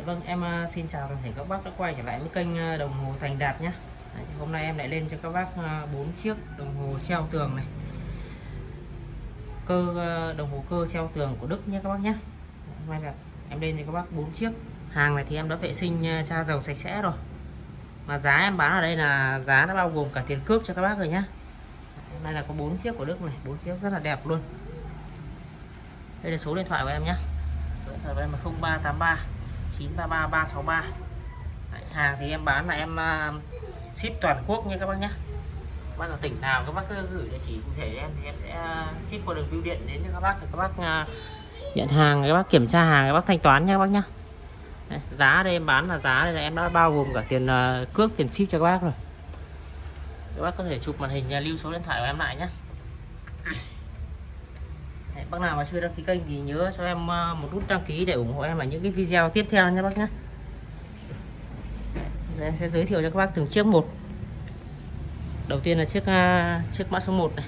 Dạ vâng, em à, xin chào toàn thể các bác đã quay trở lại với kênh à, đồng hồ Thành Đạt nhé. Đấy, thì hôm nay em lại lên cho các bác à, bốn chiếc đồng hồ treo tường này. Cơ đồng hồ cơ treo tường của Đức nhé các bác nhé. Dạ, hôm nay là em lên cho các bác bốn chiếc. Hàng này thì em đã vệ sinh tra dầu sạch sẽ rồi. Mà giá em bán ở đây là giá nó bao gồm cả tiền cước cho các bác rồi nhé. Dạ, hôm nay là có bốn chiếc của Đức này, bốn chiếc rất là đẹp luôn. Đây là số điện thoại của em nhé. Số điện thoại của em là 0383 933 363 Đấy, hàng thì em bán là em uh, ship toàn quốc nha các bác nhé bác ở tỉnh nào các bác cứ gửi địa chỉ cụ thể cho em thì em sẽ uh, ship qua đường bưu điện đến cho các bác để các bác uh, nhận hàng các bác kiểm tra hàng các bác thanh toán nha các bác nhé Đấy, giá đây em bán là giá đây là em đã bao gồm cả tiền uh, cước tiền ship cho các bác rồi. Các bác có thể chụp màn hình uh, lưu số điện thoại của em lại nhé bác nào mà chưa đăng ký kênh thì nhớ cho em ờ, một nút đăng ký để ủng hộ em ở những cái video tiếp theo nhé bác nhé Giờ em sẽ giới thiệu cho các bác từng chiếc một. Đầu tiên là chiếc uh, chiếc mã số 1 này.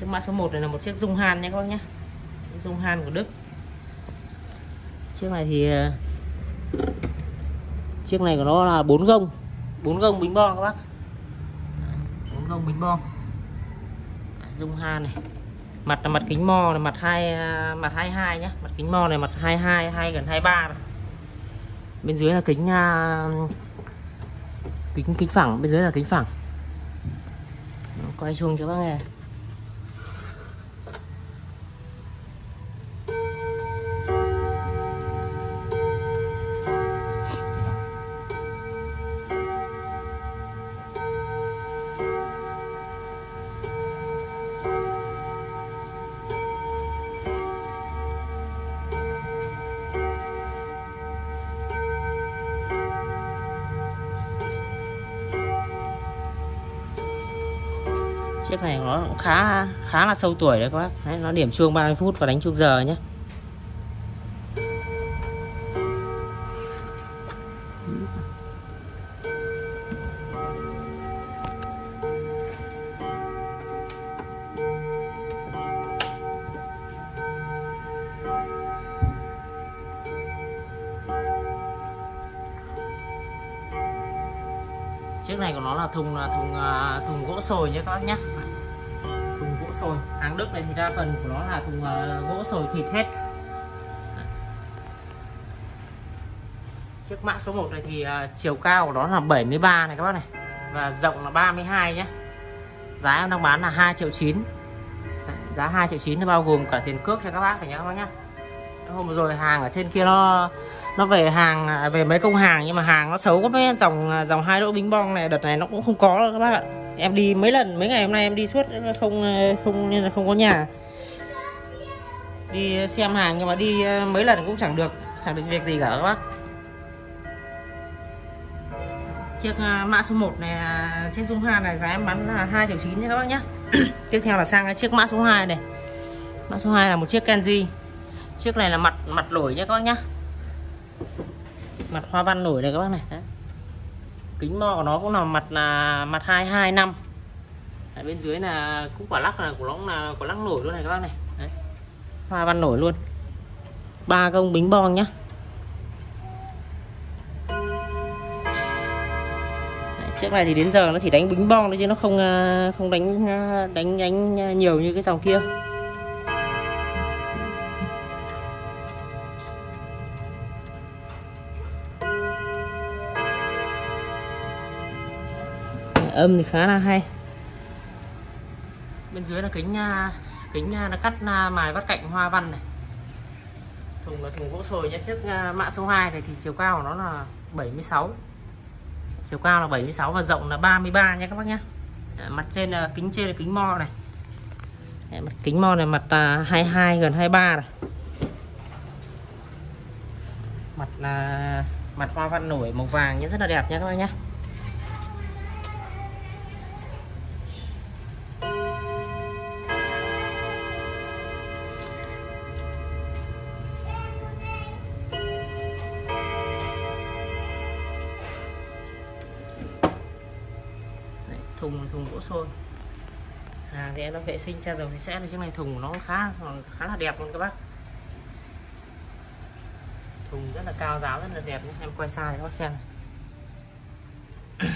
Chiếc mã số 1 này là một chiếc dung han nhé các bác nhé dung han của Đức. Chiếc này thì ờ, chiếc này của nó là bốn gông. Bốn gông bính bo các bác. Bốn gông bính bo, dung han này mặt là mặt kính mo là mặt hai, mặt 22 nhá. Mặt kính mo này, mặt 22 hay gần 23 này. bên dưới là kính à, kính kính phẳng, bên dưới là kính phẳng. Quay xuống cho bác nghe. Chiếc này nó cũng khá khá là sâu tuổi đấy các bác. Đấy, nó điểm chuông 30 phút và đánh chuông giờ nhé. Chiếc này của nó là thùng là thùng à, thùng gỗ sồi nhé các bác nhé gỗ sồi. Hàng Đức này thì đa phần của nó là thùng uh, gỗ sồi thịt hết. Chiếc mã số 1 này thì uh, chiều cao của nó là 73 này các bác này. Và rộng là 32 nhé giá em đang bán là 2 triệu 9 giá 2 triệu 9 nó bao gồm cả tiền cước cho các bác phải nhé các bác nhé hôm rồi hàng ở trên kia nó nó về hàng à, về mấy công hàng, nhưng mà hàng nó xấu có mấy, dòng à, dòng hai lỗ bính bong này, đợt này nó cũng không có đâu các bác ạ. Em đi mấy lần, mấy ngày hôm nay em đi suốt không à, không, nên là không có nhà. Đi xem hàng nhưng mà đi mấy lần cũng chẳng được chẳng được việc gì cả các bác. Chiếc mã số 1 này chiếc dung han này giá em bán là 2 triệu 9 nha các bác nhé tiếp theo là sang cái chiếc mã số 2 này. Mã số 2 là một chiếc Kenji. Chiếc này là mặt mặt nổi nhé các bác nhé mặt hoa văn nổi này các bác này. Đấy. kính mo của nó cũng là mặt là mặt 225 Đấy, bên dưới là cũng quả lắc là của nó cũng là quả lắc nổi luôn này các bác này. Đấy. hoa văn nổi luôn. Ba công bính bong nhá. Đấy, chiếc này thì đến giờ nó chỉ đánh bính bong thôi chứ nó không à, không đánh à, đánh đánh à, nhiều như cái dòng kia. Âm thì khá là hay. Bên dưới là kính à, kính à, nó cắt à, mài vắt cạnh hoa văn này. Thùng là thùng gỗ sồi nhé chiếc mã số 2 này thì chiều cao của nó là 76 chiều cao là 76 và rộng là 33 nha các bác nhé mặt trên là kính trên là kính mo này. Mặt kính mo này, mặt 22 gần 23 này. Mặt là mặt hoa văn nổi màu vàng nhé rất là đẹp nha các bác nhé thùng gỗ sôi hàng thì em đã vệ sinh tra dầu thì sẽ là chiếc này, thùng nó khá khá là đẹp luôn các bác. Thùng rất là cao giáo rất là đẹp em quay xa để các bác xem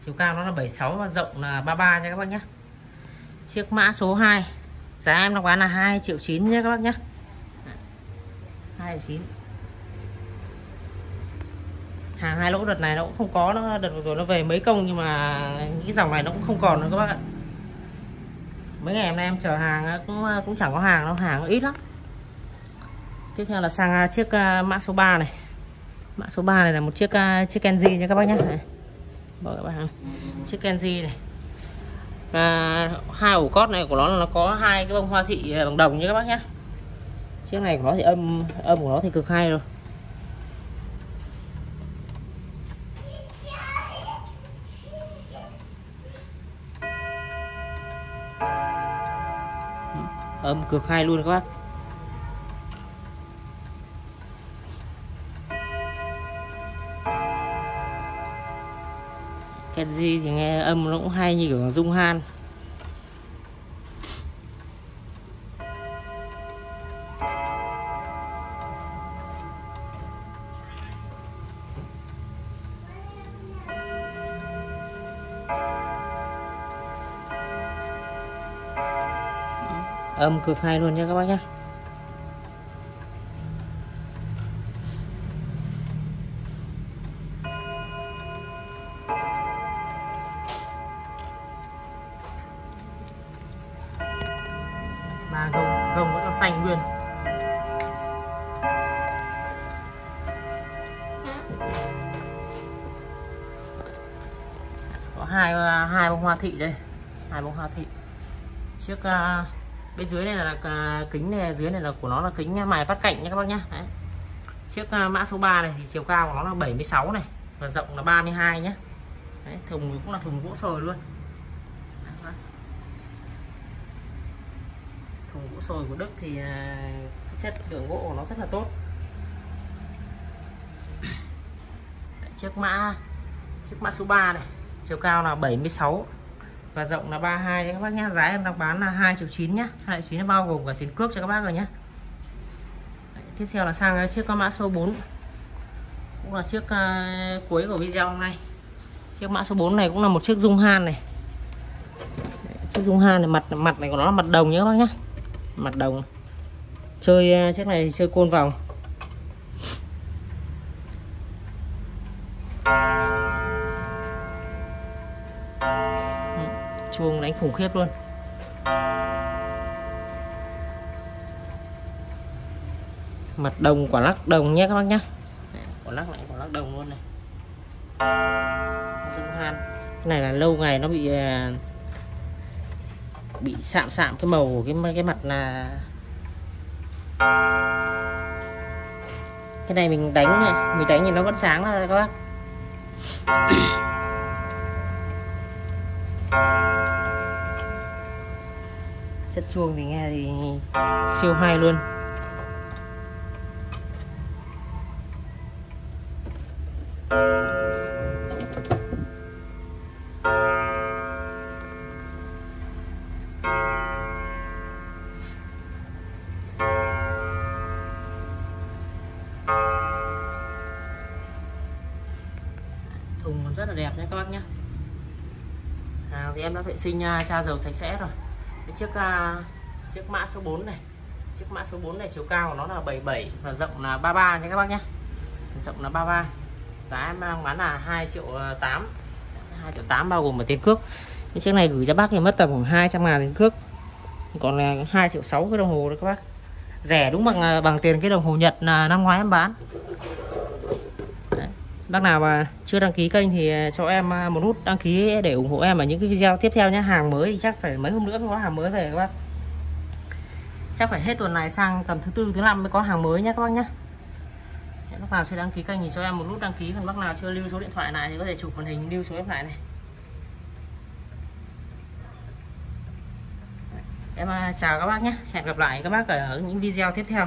chiều cao nó là 76 và rộng là 33 nha các bác nhé. Chiếc mã số 2 giá em đang bán là 2 triệu 9 nhé các bác nhé. 2 triệu 9 hàng hai lỗ đợt này nó cũng không có nó đợt vừa rồi nó về mấy công nhưng mà cái dòng này nó cũng không còn nữa các bác ạ. Mấy ngày hôm nay em chờ hàng cũng cũng chẳng có hàng đâu hàng ít lắm. Tiếp theo là sang à, chiếc à, mã số 3 này. Mã số 3 này là một chiếc à, chiếc Kenji nha các bác nhé bỏ các bác chiếc Kenji này. À, hai ổ cót này của nó là nó có hai cái bông hoa thị bằng đồng nha các bác nhé chiếc này của nó thì âm âm của nó thì cực hay rồi. Âm cực hay luôn các bác. Kenji thì nghe âm nó cũng hay như kiểu Dung Han. Âm cực hay luôn nhé các bác nhé ba gông gông vẫn còn xanh nguyên có hai hai bông hoa thị đây. Hai bông hoa thị. Chiếc uh, à, bên dưới này là uh, kính này dưới này là của nó là kính mài phát cạnh nha các bác nhá Đấy. chiếc à, mã số 3 này thì chiều cao của nó là 76 này và rộng là 32 nhé Đấy, thùng cũng là thùng gỗ sồi luôn Đấy. thùng gỗ sồi của Đức thì à, chất lượng gỗ của nó rất là tốt Đấy, chiếc mã chiếc mã số 3 này chiều cao là 76 và rộng là 32 các bác nhá giá em đang bán là 2 triệu 9 nhá. 2 triệu 9 bao gồm cả tiền cước cho các bác rồi nhé tiếp theo là sang chiếc con mã số 4 cũng là chiếc uh, cuối của video hôm nay. Chiếc mã số 4 này cũng là một chiếc dung han này. Chiếc dung han này mặt mặt này của nó là mặt đồng nhé các bác nhá. Mặt đồng. Chơi uh, chiếc này chơi côn vòng. Đánh khủng khiếp luôn. Mặt đồng quả lắc đồng nhé các bác nhé quả lắc lại quả lắc đồng luôn này. Dung han cái này là lâu ngày nó bị à, bị sạm sạm cái màu của cái cái mặt là cái này mình đánh mình đánh thì nó vẫn sáng ra các bác chất chuông thì nghe thì siêu hay luôn. Thùng rất là đẹp nhé các bác nhé. À, thì em đã vệ sinh à, nha, cha dầu sạch sẽ rồi cái chiếc uh, chiếc mã số 4 này. Chiếc mã số 4 này chiều cao của nó là 77 và rộng là 33 nha các bác nhé rộng là 33 giá em đang bán là 2 triệu à, 8 2 triệu 8 bao gồm một tiền cước. Cái chiếc này gửi ra bác thì mất tầm khoảng 200 ngàn tiền cước. Còn là 2 triệu 6 cái đồng hồ đấy các bác. Rẻ đúng bằng à, bằng tiền cái đồng hồ Nhật là năm ngoái em bán. Bác nào mà chưa đăng ký kênh thì à, cho em à, một nút đăng ký để ủng hộ em ở những cái video tiếp theo nhé Hàng mới thì chắc phải mấy hôm nữa mới có hàng mới về các bác. Chắc phải hết tuần này sang tầm thứ tư, thứ năm mới có hàng mới nhé các bác nhé Bác nào chưa đăng ký kênh thì cho em một nút đăng ký, Còn bác nào chưa lưu số điện thoại này thì có thể chụp màn hình lưu số điện thoại này. Em à, chào các bác nhé Hẹn gặp lại các bác ở những video tiếp theo.